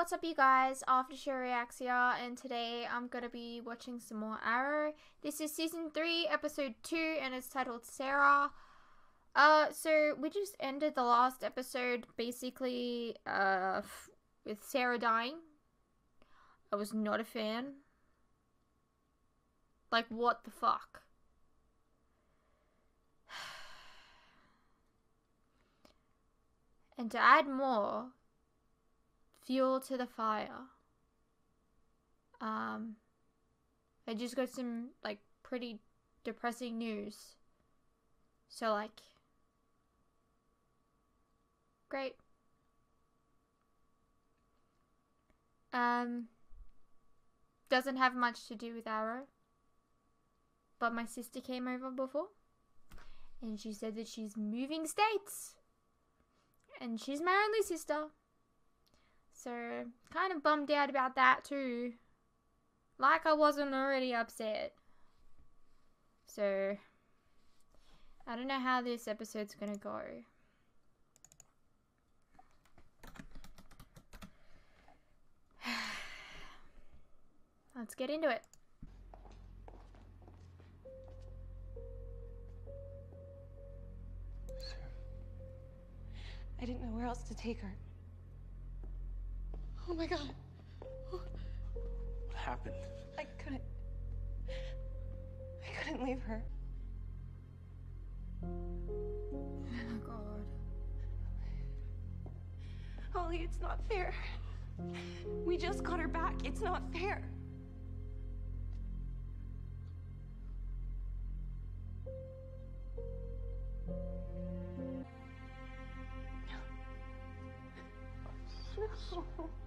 what's up you guys? After Reacts here, and today I'm gonna be watching some more Arrow. This is season 3, episode 2, and it's titled Sara. Uh, so we just ended the last episode basically, uh, with Sara dying. I was not a fan. Like, what the fuck? And to add more fuel to the fire, um, I just got some like pretty depressing news. So like, great. Um, doesn't have much to do with Arrow. But my sister came over before, and she said that she's moving states and she's my only sister. So, kind of bummed out about that too. Like I wasn't already upset. So, I don't know how this episode's gonna go. Let's get into it. I didn't know where else to take her. Oh my god. What happened? I couldn't. I couldn't leave her. Oh my god. Ollie, it's not fair. We just got her back. It's not fair. I'm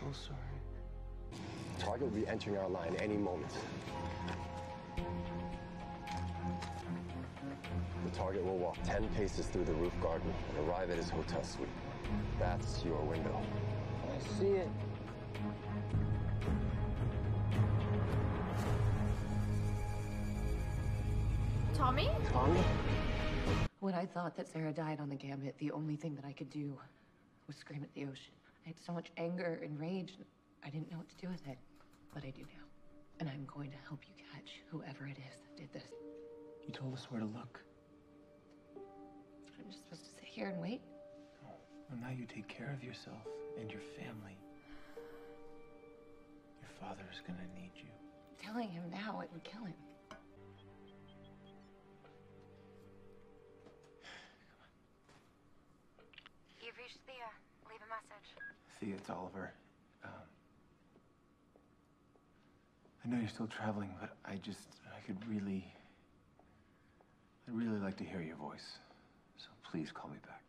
so sorry. Target will be entering our line any moment. The target will walk 10 paces through the roof garden and arrive at his hotel suite. That's your window. I see it. Tommy? Tommy? When I thought that Sara died on the gambit, the only thing that I could do was scream at the ocean. I had so much anger and rage, I didn't know what to do with it. But I do now. And I'm going to help you catch whoever it is that did this. You told us where to look. I'm just supposed to sit here and wait? Well, now you take care of yourself and your family. Your father is gonna need you. Telling him now, it would kill him. You've reached Thea. Uh, Leave a message. Thea, it's Oliver. Um, I know you're still traveling, but I just, I could really, I'd really like to hear your voice. So please call me back.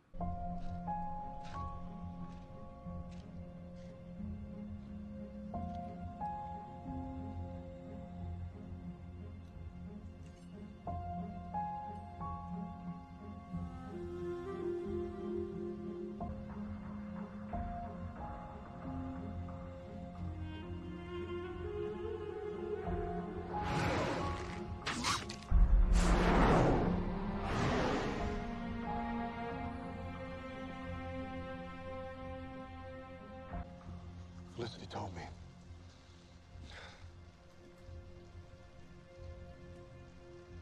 Felicity told me.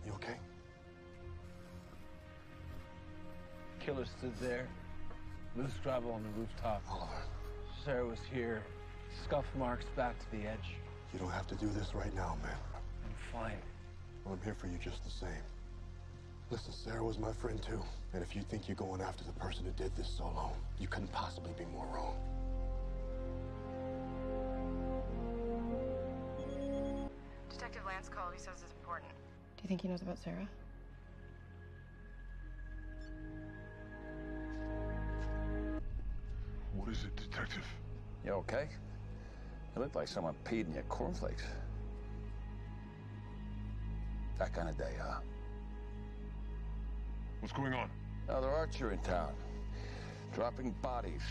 You okay? Killer stood there, loose gravel on the rooftop. Oliver, Sara was here, scuff marks back to the edge. you don't have to do this right now, man. I'm fine. Well, I'm here for you just the same. Listen, Sara was my friend too. And if you think you're going after the person who did this solo, you couldn't possibly be more wrong. Detective Lance called. He says it's important. Do you think he knows about Sara? What is it, Detective? You okay? You look like someone peed in your cornflakes. That kind of day, huh? What's going on? Another archer in town. Dropping bodies.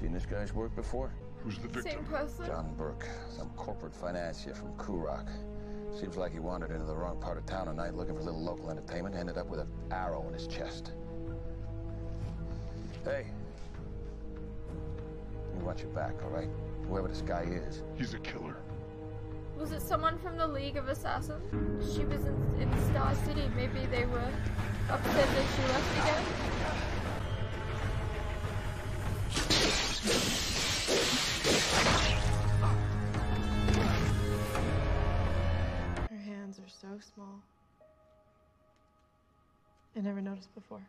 Seen this guy's work before? Who's the victim? Same person? John Burke, some corporate financier from Kurok. Seems like he wandered into the wrong part of town tonight looking for a little local entertainment, ended up with an arrow in his chest. Hey. You watch your back, all right? Whoever this guy is. He's a killer. Was it someone from the League of Assassins? She was in, in Star City. Maybe they were upset that she left again. So small. I never noticed before.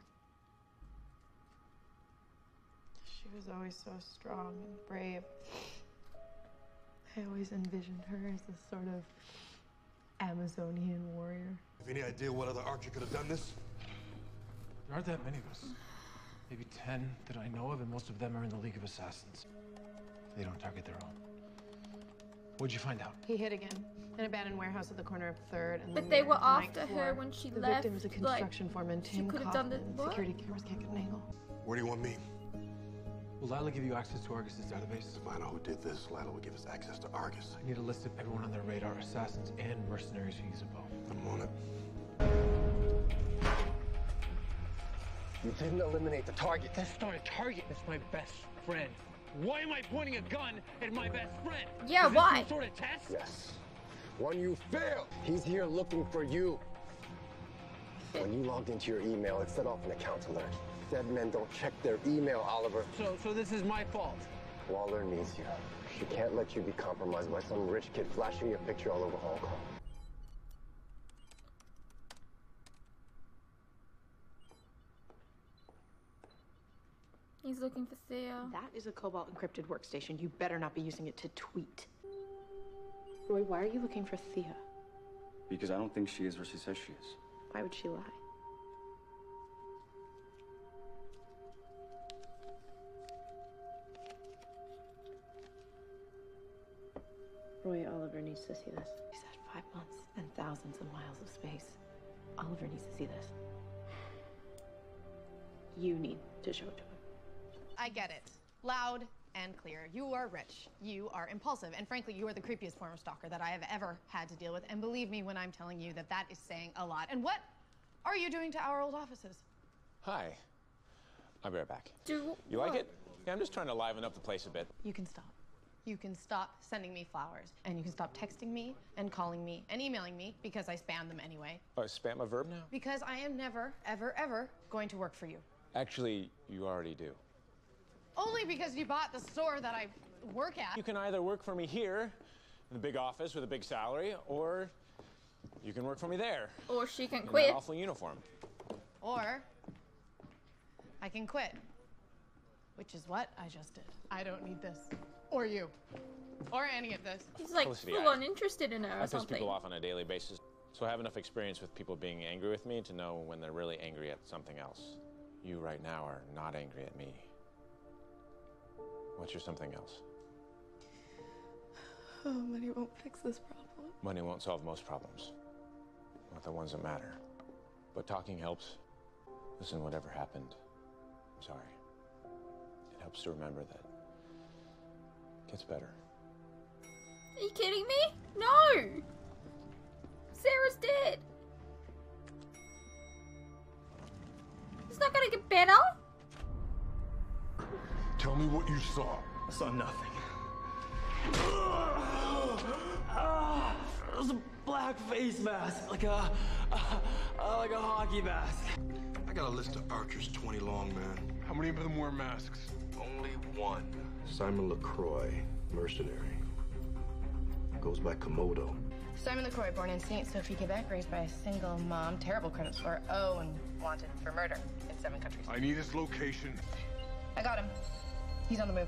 She was always so strong and brave. I always envisioned her as this sort of Amazonian warrior. Have any idea what other Archer could have done this? There aren't that many of us. Maybe ten that I know of, and most of them are in the League of Assassins. They don't target their own. What'd you find out? He hid again. An abandoned warehouse at the corner of Third and But they were the night after her before. when she the left, victim was a like, construction foreman, she Tim could have done the- what? Security cameras can't get an angle. Where do you want me? Will Lyla give you access to Argus's database? If I know who did this, Lyla will give us access to Argus. I need a list of everyone on their radar, assassins and mercenaries who use a bow. I'm on it. You didn't eliminate the target. That's not a target. That's my best friend. Why am I pointing a gun at my best friend? Yeah, Is why? Some sort of test? Yes. One you failed. He's here looking for you. When you logged into your email, it set off an account alert. Dead men don't check their email, Oliver. So, so this is my fault. Waller needs you. She can't let you be compromised by some rich kid flashing your picture all over Hong Kong. He's looking for Thea. That is a Cobalt encrypted workstation. You better not be using it to tweet. Roy, why are you looking for Thea? Because I don't think she is where she says she is. Why would she lie? Roy Oliver needs to see this. He's had five months and thousands of miles of space. Oliver needs to see this. You need to show it to him. I get it. Loud and clear. You are rich. You are impulsive. And frankly, you are the creepiest former stalker that I have ever had to deal with. And believe me when I'm telling you that that is saying a lot. And what are you doing to our old offices? Hi. I'll be right back. Do You like what? it? Yeah, I'm just trying to liven up the place a bit. You can stop. You can stop sending me flowers. And you can stop texting me and calling me and emailing me because I spam them anyway. Oh, spam a verb now? Because I am never, ever, ever going to work for you. Actually, you already do. Only because you bought the store that I work at. You can either work for me here in the big office with a big salary, or you can work for me there Or she can in quit. that awful uniform. Or I can quit. Which is what I just did. I don't need this. Or you. Or any of this. He's like Felicity, full I- on interested in her I or piss something. people off on a daily basis, so I have enough experience with people being angry with me to know when they're really angry at something else. You right now are not angry at me. What's your something else? Oh, money won't fix this problem. Money won't solve most problems, not the ones that matter. But talking helps. Listen, whatever happened, I'm sorry. It helps to remember that it gets better. Are you kidding me? No! Sara's dead. It's not gonna get better. Tell me what you saw. I saw nothing. It was a black face mask, like a, uh, like a hockey mask. I got a list of Archers 20 long, man. How many of them wear masks? Only one. Simon LaCroix, mercenary. Goes by Komodo. Simon LaCroix, born in St. Sophie, Quebec, raised by a single mom, terrible credit score, oh, and wanted for murder in seven countries. I need his location. I got him. He's on the move.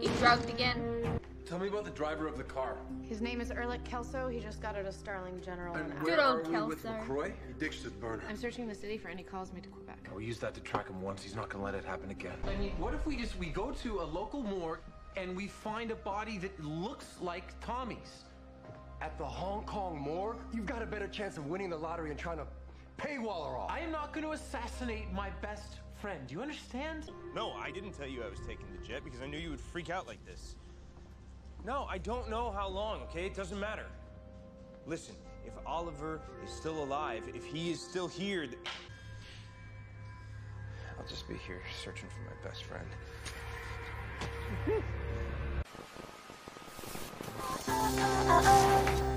He drugged again. Tell me about the driver of the car. His name is Erlich Kelso. He just got out of Starling General. And and where Good are old we with Kelso. McCroy? He ditched his burner. I'm searching the city for any calls made to Quebec. Oh, we used that to track him once. He's not gonna let it happen again. I mean, what if we just we go to a local morgue and we find a body that looks like Tommy's? At the Hong Kong morgue, you've got a better chance of winning the lottery and trying to paywall her off. I am not going to assassinate my best friend. Do you understand? No, I didn't tell you I was taking the jet because I knew you would freak out like this. No, I don't know how long, okay? It doesn't matter. Listen, if Oliver is still alive, if he is still here... I'll just be here searching for my best friend. Uh, uh, uh,